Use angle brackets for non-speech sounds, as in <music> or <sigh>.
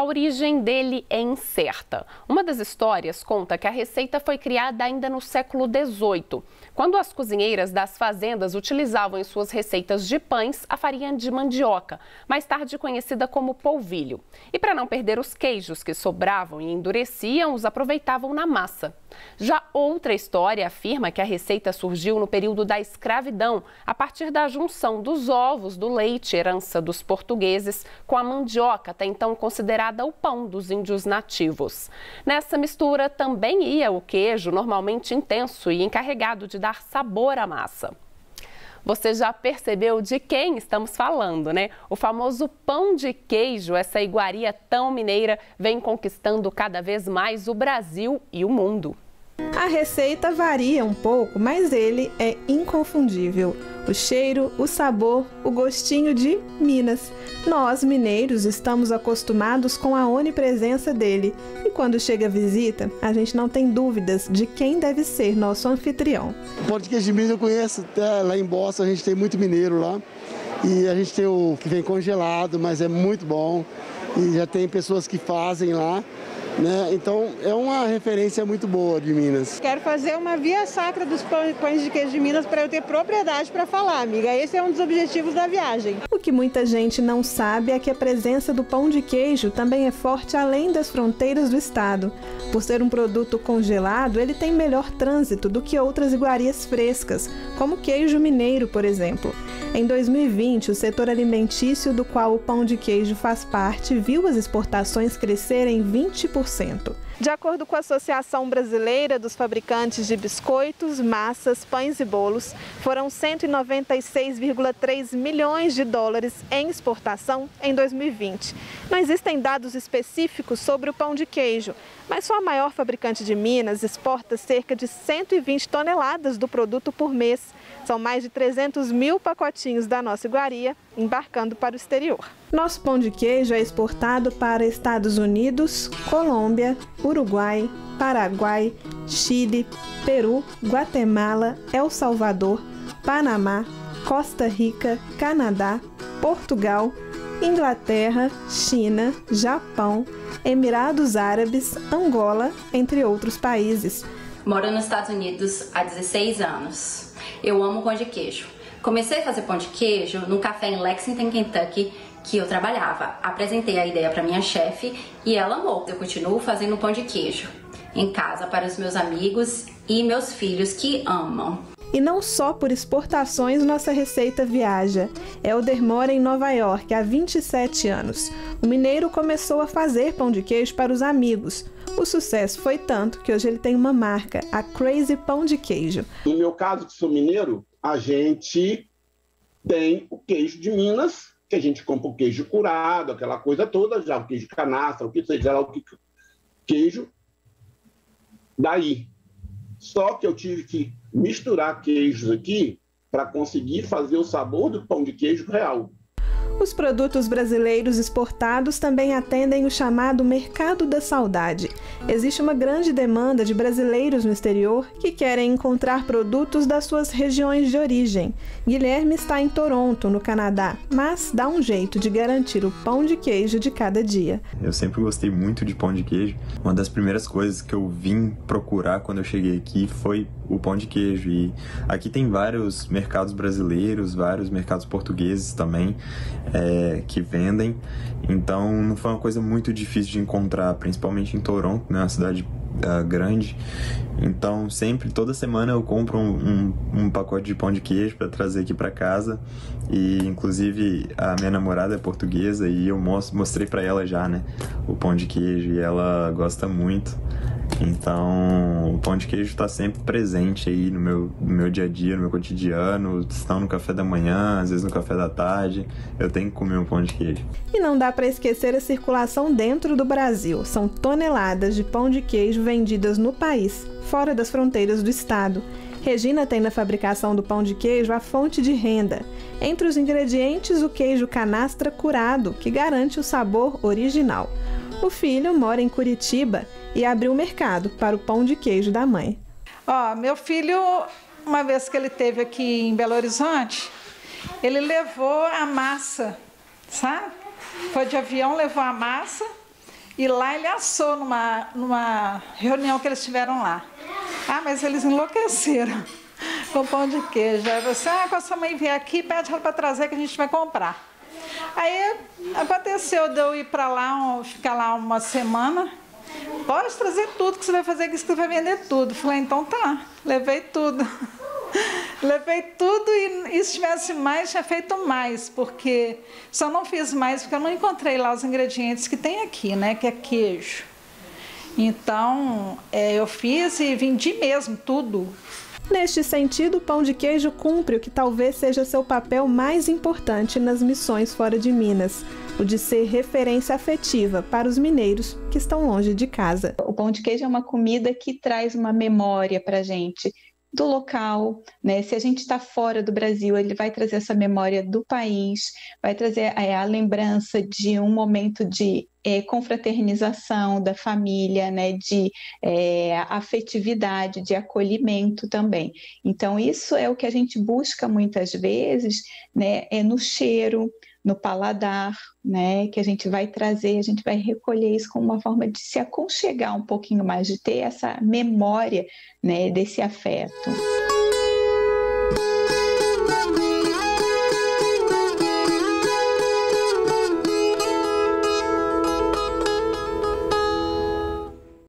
a origem dele é incerta. Uma das histórias conta que a receita foi criada ainda no século XVIII, quando as cozinheiras das fazendas utilizavam em suas receitas de pães a farinha de mandioca, mais tarde conhecida como polvilho. E para não perder os queijos que sobravam e endureciam, os aproveitavam na massa. Já outra história afirma que a receita surgiu no período da escravidão, a partir da junção dos ovos, do leite, herança dos portugueses, com a mandioca, até então considerada o pão dos índios nativos. Nessa mistura também ia o queijo, normalmente intenso e encarregado de dar sabor à massa. Você já percebeu de quem estamos falando, né? O famoso pão de queijo, essa iguaria tão mineira, vem conquistando cada vez mais o Brasil e o mundo. A receita varia um pouco, mas ele é inconfundível. O cheiro, o sabor, o gostinho de Minas. Nós, mineiros, estamos acostumados com a onipresença dele. E quando chega a visita, a gente não tem dúvidas de quem deve ser nosso anfitrião. Pão de queijo de Minas eu conheço, até lá em Bossa a gente tem muito mineiro lá. E a gente tem o que vem congelado, mas é muito bom. E já tem pessoas que fazem lá. Né? Então é uma referência muito boa de Minas. Quero fazer uma via sacra dos pães de queijo de Minas para eu ter propriedade para falar, amiga. Esse é um dos objetivos da viagem. O que muita gente não sabe é que a presença do pão de queijo também é forte além das fronteiras do estado. Por ser um produto congelado, ele tem melhor trânsito do que outras iguarias frescas, como queijo mineiro, por exemplo. Em 2020, o setor alimentício do qual o pão de queijo faz parte viu as exportações crescerem 20%. De acordo com a Associação Brasileira dos Fabricantes de Biscoitos, Massas, Pães e Bolos, foram 196,3 milhões de dólares em exportação em 2020. Não existem dados específicos sobre o pão de queijo, mas só a maior fabricante de Minas exporta cerca de 120 toneladas do produto por mês. São mais de 300 mil pacotinhos da nossa iguaria embarcando para o exterior. Nosso pão de queijo é exportado para Estados Unidos, Colômbia, Uruguai, Paraguai, Chile, Peru, Guatemala, El Salvador, Panamá, Costa Rica, Canadá, Portugal, Inglaterra, China, Japão, Emirados Árabes, Angola, entre outros países. Moro nos Estados Unidos há 16 anos. Eu amo pão de queijo. Comecei a fazer pão de queijo num café em Lexington, Kentucky, que eu trabalhava. Apresentei a ideia para minha chefe e ela amou. Eu continuo fazendo pão de queijo em casa para os meus amigos e meus filhos que amam. E não só por exportações nossa receita viaja. Elder mora em Nova York há 27 anos. O mineiro começou a fazer pão de queijo para os amigos. O sucesso foi tanto que hoje ele tem uma marca, a Crazy Pão de Queijo. No meu caso, que sou mineiro, a gente tem o queijo de Minas, que a gente compra o queijo curado, aquela coisa toda, já o queijo canastra, o que seja lá, o que queijo. Daí. Só que eu tive que misturar queijos aqui para conseguir fazer o sabor do pão de queijo real. Os produtos brasileiros exportados também atendem o chamado mercado da saudade. Existe uma grande demanda de brasileiros no exterior que querem encontrar produtos das suas regiões de origem. Guilherme está em Toronto, no Canadá, mas dá um jeito de garantir o pão de queijo de cada dia. Eu sempre gostei muito de pão de queijo. Uma das primeiras coisas que eu vim procurar quando eu cheguei aqui foi o pão de queijo. E aqui tem vários mercados brasileiros, vários mercados portugueses também é, que vendem. Então não foi uma coisa muito difícil de encontrar, principalmente em Toronto, né, uma cidade uh, grande. Então sempre, toda semana eu compro um, um, um pacote de pão de queijo para trazer aqui para casa. E inclusive a minha namorada é portuguesa e eu mostrei para ela já, né, o pão de queijo e ela gosta muito. Então, o pão de queijo está sempre presente aí no meu, no meu dia a dia, no meu cotidiano. Estão no café da manhã, às vezes no café da tarde. Eu tenho que comer um pão de queijo. E não dá para esquecer a circulação dentro do Brasil. São toneladas de pão de queijo vendidas no país, fora das fronteiras do estado. Regina tem na fabricação do pão de queijo a fonte de renda. Entre os ingredientes, o queijo canastra curado, que garante o sabor original. O filho mora em Curitiba e abriu o mercado para o pão de queijo da mãe. Ó, meu filho, uma vez que ele teve aqui em Belo Horizonte, ele levou a massa, sabe? Foi de avião, levou a massa E lá ele assou numa, numa reunião que eles tiveram lá. Ah, mas eles enlouqueceram <laughs> com pão de queijo. Aí você, ah, quando sua mãe vier aqui, pede ela para trazer que a gente vai comprar. Aí aconteceu de eu ir para lá, ficar lá uma semana. Pode trazer tudo que você vai fazer, que você vai vender tudo. Falei, então tá, levei tudo. <laughs> levei tudo e, e se tivesse mais, tinha feito mais, porque só não fiz mais porque eu não encontrei lá os ingredientes que tem aqui, né? Que é queijo. Então, é, eu fiz e vendi mesmo tudo. Neste sentido, o pão de queijo cumpre o que talvez seja seu papel mais importante nas missões fora de Minas, o de ser referência afetiva para os mineiros que estão longe de casa. O pão de queijo é uma comida que traz uma memória para a gente do local, né? Se a gente está fora do Brasil, ele vai trazer essa memória do país, vai trazer é, a lembrança de um momento de é, confraternização da família, né? De é, afetividade, de acolhimento também. Então isso é o que a gente busca muitas vezes, né? É no cheiro, no paladar, né, que a gente vai trazer, a gente vai recolher isso como uma forma de se aconchegar um pouquinho mais, de ter essa memória, né, desse afeto.